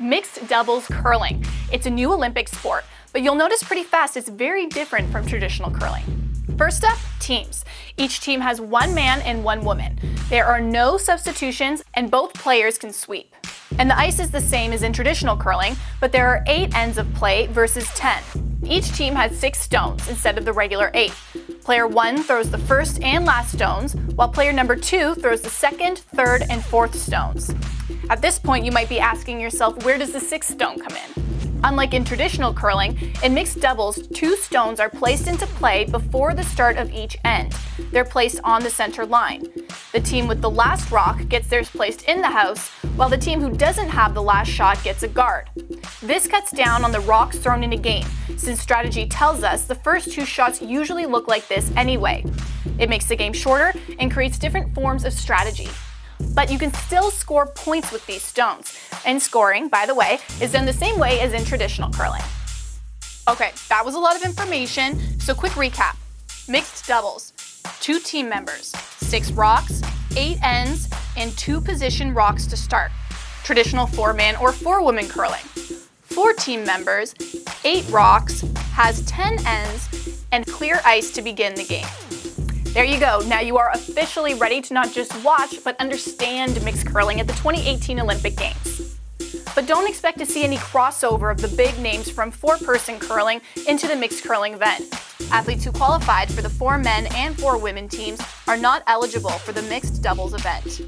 mixed doubles curling. It's a new Olympic sport, but you'll notice pretty fast it's very different from traditional curling. First up, teams. Each team has one man and one woman. There are no substitutions and both players can sweep. And the ice is the same as in traditional curling, but there are eight ends of play versus 10. Each team has six stones instead of the regular eight. Player one throws the first and last stones, while player number two throws the second, third, and fourth stones. At this point, you might be asking yourself, where does the sixth stone come in? Unlike in traditional curling, in mixed doubles, two stones are placed into play before the start of each end. They're placed on the center line. The team with the last rock gets theirs placed in the house, while the team who doesn't have the last shot gets a guard. This cuts down on the rocks thrown in a game, since strategy tells us the first two shots usually look like this anyway. It makes the game shorter and creates different forms of strategy. But you can still score points with these stones. And scoring, by the way, is done the same way as in traditional curling. Okay, that was a lot of information, so quick recap. Mixed doubles, two team members, six rocks, eight ends, and two position rocks to start. Traditional four man or four woman curling. Four team members, eight rocks, has 10 ends, and clear ice to begin the game. There you go. Now you are officially ready to not just watch, but understand mixed curling at the 2018 Olympic Games. But don't expect to see any crossover of the big names from four person curling into the mixed curling event. Athletes who qualified for the four men and four women teams are not eligible for the mixed doubles event.